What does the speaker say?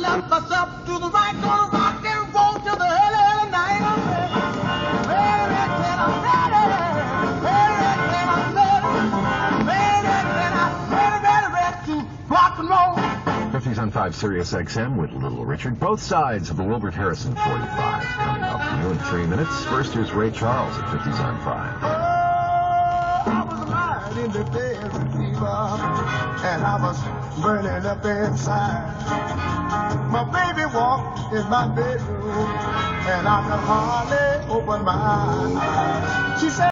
left, myself to the right, gonna rock and roll till the early, early night. I'm ready, ready, till I'm ready. Ready, till I'm ready. Ready, till I'm ready, ready, ready to rock and roll. 50s on 5 Sirius XM with Little Richard. Both sides of the Wilbert Harrison 45 coming up for you in three minutes. First, here's Ray Charles at 50s on 5. Oh, I was lying in the and I was burning up inside. My baby walked in my bedroom, and I could hardly open my eyes.